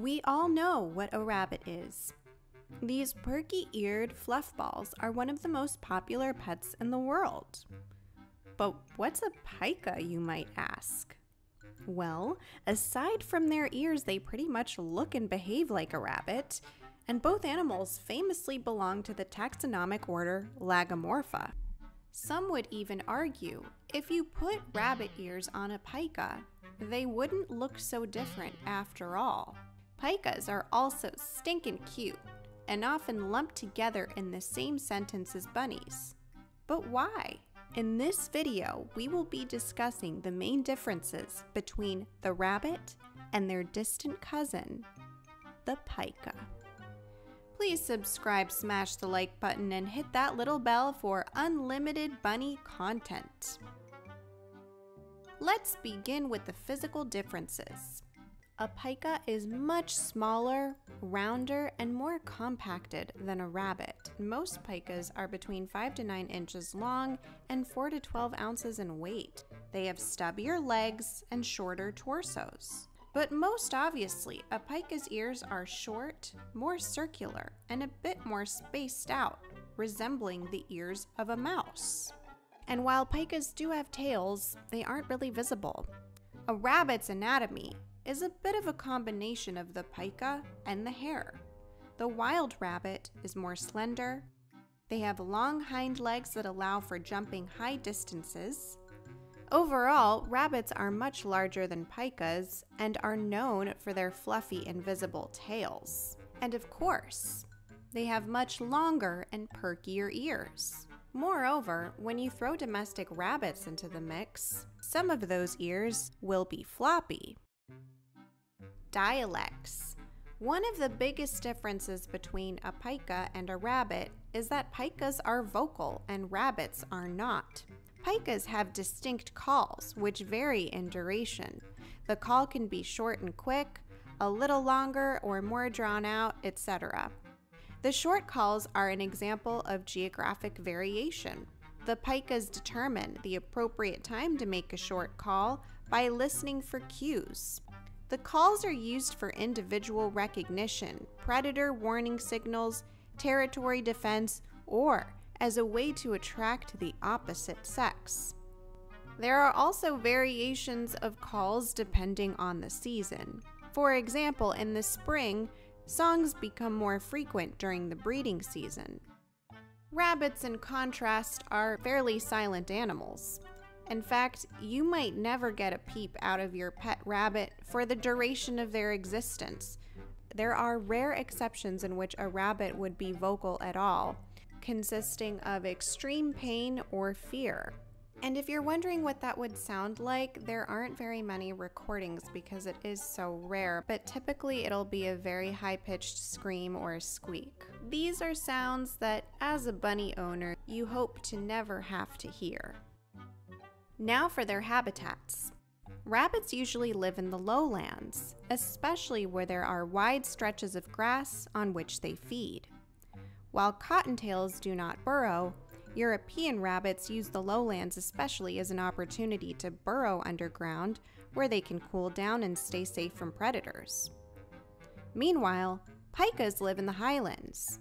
We all know what a rabbit is. These perky eared fluff balls are one of the most popular pets in the world. But what's a pika, you might ask? Well, aside from their ears, they pretty much look and behave like a rabbit, and both animals famously belong to the taxonomic order Lagomorpha. Some would even argue if you put rabbit ears on a pika, they wouldn't look so different after all. Pikas are also stinking cute and often lumped together in the same sentence as bunnies. But why? In this video, we will be discussing the main differences between the rabbit and their distant cousin, the pika. Please subscribe, smash the like button, and hit that little bell for unlimited bunny content. Let's begin with the physical differences. A pika is much smaller, rounder, and more compacted than a rabbit. Most pikas are between 5 to 9 inches long and 4 to 12 ounces in weight. They have stubbier legs and shorter torsos. But most obviously, a pika's ears are short, more circular, and a bit more spaced out, resembling the ears of a mouse. And while pikas do have tails, they aren't really visible. A rabbit's anatomy is a bit of a combination of the pika and the hare. The wild rabbit is more slender. They have long hind legs that allow for jumping high distances. Overall, rabbits are much larger than pikas and are known for their fluffy invisible tails. And of course, they have much longer and perkier ears. Moreover, when you throw domestic rabbits into the mix, some of those ears will be floppy, Dialects. One of the biggest differences between a pika and a rabbit is that pikas are vocal and rabbits are not. Pikas have distinct calls, which vary in duration. The call can be short and quick, a little longer or more drawn out, etc. The short calls are an example of geographic variation. The pikas determine the appropriate time to make a short call by listening for cues. The calls are used for individual recognition, predator warning signals, territory defense, or as a way to attract the opposite sex. There are also variations of calls depending on the season. For example, in the spring, songs become more frequent during the breeding season. Rabbits, in contrast, are fairly silent animals. In fact, you might never get a peep out of your pet rabbit for the duration of their existence. There are rare exceptions in which a rabbit would be vocal at all, consisting of extreme pain or fear. And if you're wondering what that would sound like, there aren't very many recordings because it is so rare, but typically it'll be a very high pitched scream or squeak. These are sounds that, as a bunny owner, you hope to never have to hear. Now for their habitats. Rabbits usually live in the lowlands, especially where there are wide stretches of grass on which they feed. While cottontails do not burrow, European rabbits use the lowlands especially as an opportunity to burrow underground where they can cool down and stay safe from predators. Meanwhile, pikas live in the highlands.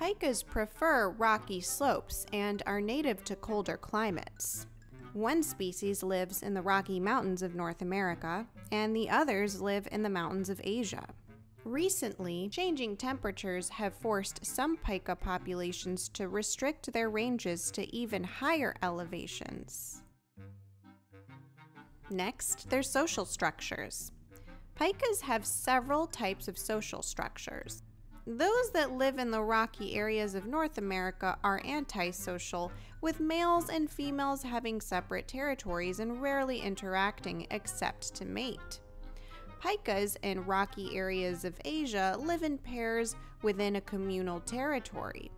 Pikas prefer rocky slopes and are native to colder climates. One species lives in the Rocky Mountains of North America, and the others live in the mountains of Asia. Recently, changing temperatures have forced some pika populations to restrict their ranges to even higher elevations. Next, their social structures. Pikas have several types of social structures. Those that live in the rocky areas of North America are antisocial, with males and females having separate territories and rarely interacting except to mate. Pikas in rocky areas of Asia live in pairs within a communal territory.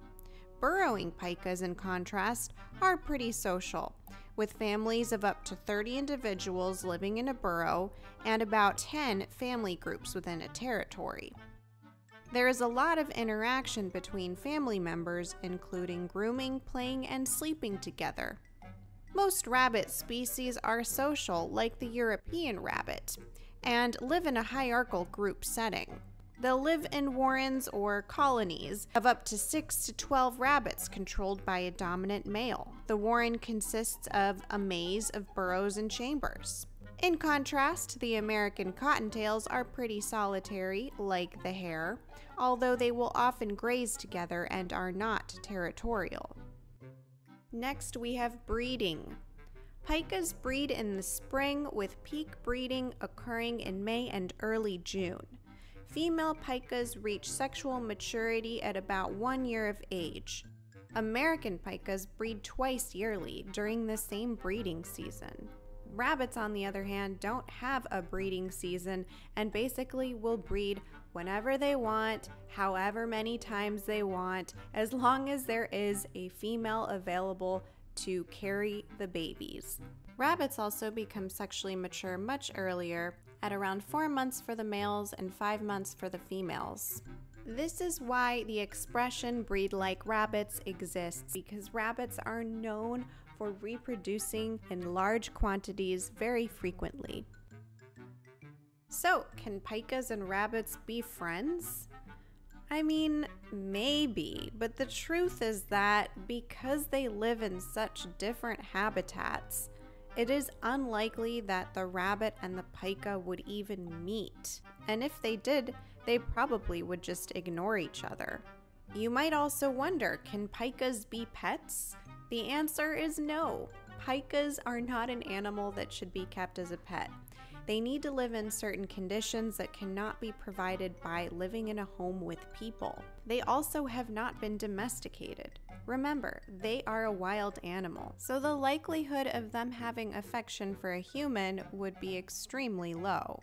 Burrowing pikas, in contrast, are pretty social, with families of up to 30 individuals living in a burrow and about 10 family groups within a territory. There is a lot of interaction between family members, including grooming, playing, and sleeping together. Most rabbit species are social, like the European rabbit. and live in a hierarchical group setting. They'll live in warrens or colonies of up to 6 to 12 rabbits controlled by a dominant male. The warren consists of a maze of burrows and chambers. In contrast, the American cottontails are pretty solitary, like the hare, although they will often graze together and are not territorial. Next, we have breeding. Pikas breed in the spring, with peak breeding occurring in May and early June. Female pikas reach sexual maturity at about one year of age. American pikas breed twice yearly during the same breeding season. Rabbits, on the other hand, don't have a breeding season and basically will breed whenever they want, however many times they want, as long as there is a female available to carry the babies. Rabbits also become sexually mature much earlier, at around 4 months for the males and 5 months for the females. This is why the expression breed like rabbits exists because rabbits are known for reproducing in large quantities very frequently. So, can pikas and rabbits be friends? I mean, maybe, but the truth is that because they live in such different habitats, it is unlikely that the rabbit and the pika would even meet. And if they did, they probably would just ignore each other. You might also wonder can pikas be pets? The answer is no. Pikas are not an animal that should be kept as a pet. They need to live in certain conditions that cannot be provided by living in a home with people. They also have not been domesticated. Remember, they are a wild animal, so the likelihood of them having affection for a human would be extremely low.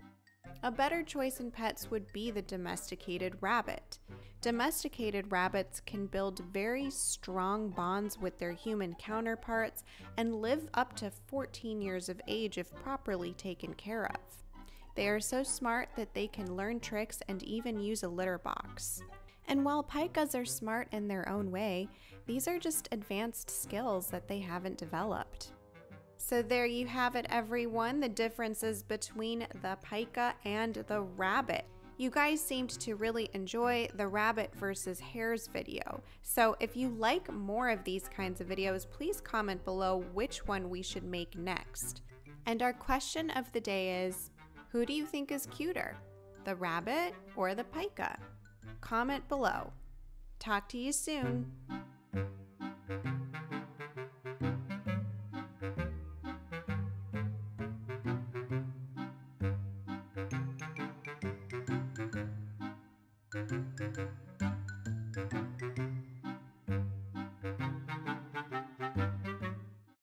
A better choice in pets would be the domesticated rabbit. Domesticated rabbits can build very strong bonds with their human counterparts and live up to 14 years of age if properly taken care of. They are so smart that they can learn tricks and even use a litter box. And while pikas are smart in their own way, these are just advanced skills that they haven't developed. So there you have it, everyone the differences between the pika and the rabbit. You guys seemed to really enjoy the rabbit versus hares video. So if you like more of these kinds of videos, please comment below which one we should make next. And our question of the day is Who do you think is cuter, the rabbit or the pika? Comment below. Talk to you soon.